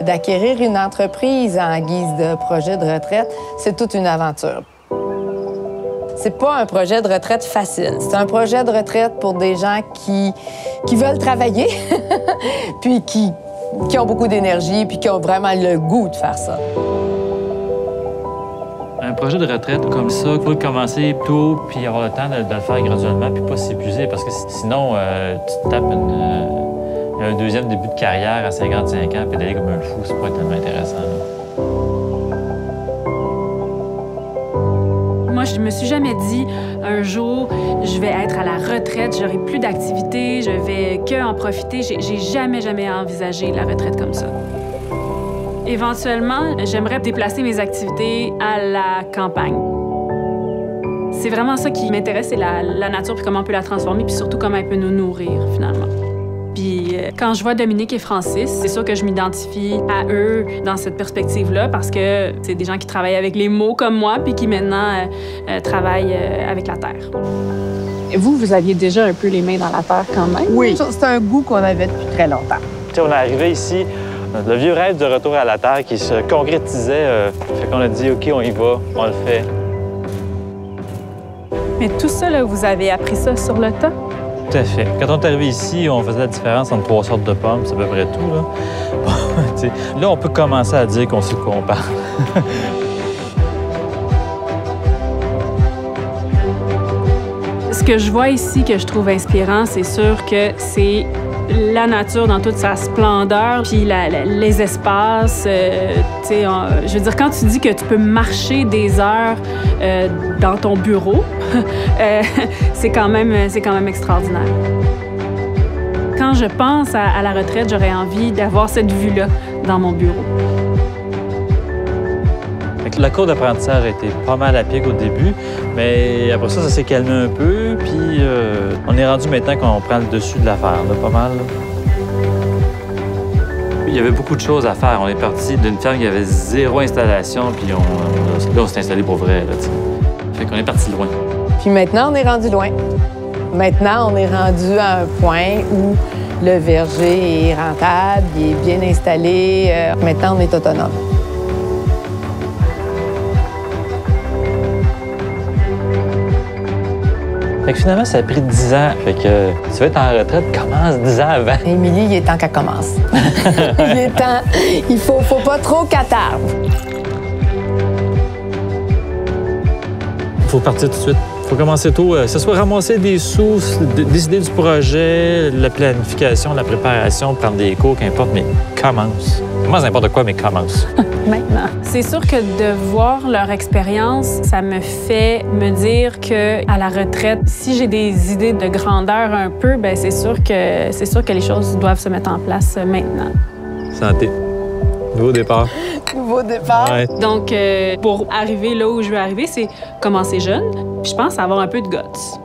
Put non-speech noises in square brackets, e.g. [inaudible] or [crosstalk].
D'acquérir une entreprise en guise de projet de retraite, c'est toute une aventure. C'est pas un projet de retraite facile. C'est un projet de retraite pour des gens qui, veulent travailler, [laughs] puis qui, qui ont beaucoup d'énergie, puis qui ont vraiment le goût de faire ça. Un projet de retraite comme ça, il faut commencer tôt, puis avoir le temps de, le faire graduellement, puis pas s'épuiser, parce que sinon, euh, tu te tapes euh, un deuxième début de carrière à 55 ans, puis d'aller comme un fou, c'est pas tellement intéressant. Moi, je me suis jamais dit un jour, je vais être à la retraite, j'aurai plus d'activité, je vais que en profiter. J'ai jamais, jamais envisagé la retraite comme ça. Éventuellement, j'aimerais déplacer mes activités à la campagne. C'est vraiment ça qui m'intéresse, c'est la, la nature, puis comment on peut la transformer, puis surtout comment elle peut nous nourrir, finalement. Puis euh, quand je vois Dominique et Francis, c'est sûr que je m'identifie à eux dans cette perspective-là parce que c'est des gens qui travaillent avec les mots comme moi, puis qui maintenant euh, euh, travaillent euh, avec la terre. Vous, vous aviez déjà un peu les mains dans la terre quand même? Oui, c'est un goût qu'on avait depuis très longtemps. Tu sais, on est arrivé ici, le vieux rêve de retour à la Terre qui se concrétisait. euh, fait qu'on a dit, OK, on y va, on le fait. Mais tout ça, là, vous avez appris ça sur le tas? Tout à fait. Quand on est arrivé ici, on faisait la différence entre trois sortes de pommes, c'est à peu près tout. Là, [laughs] Bon, là on peut commencer à dire qu'on sait de quoi on parle. [laughs] Ce que je vois ici que je trouve inspirant, c'est sûr que c'est la nature dans toute sa splendeur, puis les espaces. euh, on- je veux dire, quand tu dis que tu peux marcher des heures euh, dans ton bureau, [laughs] euh, c'est quand, même- quand même extraordinaire. Quand je pense à la retraite, j'aurais envie d'avoir cette vue-là dans mon bureau. La cour d'apprentissage a été pas mal à pic au début, mais après ça, ça s'est calmé un peu, puis euh, on est rendu maintenant qu'on prend le dessus de l'affaire, là, pas mal. là. Il y avait beaucoup de choses à faire. On est parti d'une ferme qui avait zéro installation, puis on, là, on s'est installé pour vrai. Là, tu sais. fait qu'on est parti loin. Puis maintenant, on est rendu loin. Maintenant, on est rendu à un point où le verger est rentable, il est bien installé. Euh, maintenant, on est autonome. Fait que finalement, ça a pris 10 ans. Fait que euh, tu vas être en retraite, commence 10 ans avant. [laughs] Émilie, il est temps qu'elle commence. [laughs] il est temps. Il faut, faut pas trop qu'elle tarde. faut partir tout de suite. Faut commencer tôt. euh, que ce soit ramasser des sous, décider du projet, la planification, la préparation, prendre des cours, qu'importe, mais commence. Commence n'importe quoi, mais commence. [laughs] maintenant. C'est sûr que de voir leur expérience, ça me fait me dire que à la retraite, si j'ai des idées de grandeur un peu, ben c'est sûr que c'est sûr que les choses doivent se mettre en place maintenant. Santé. Nouveau départ. [laughs] Nouveau départ. Ouais. Donc euh, pour arriver là où je veux arriver, c'est commencer jeune. Puis je pense avoir un peu de guts.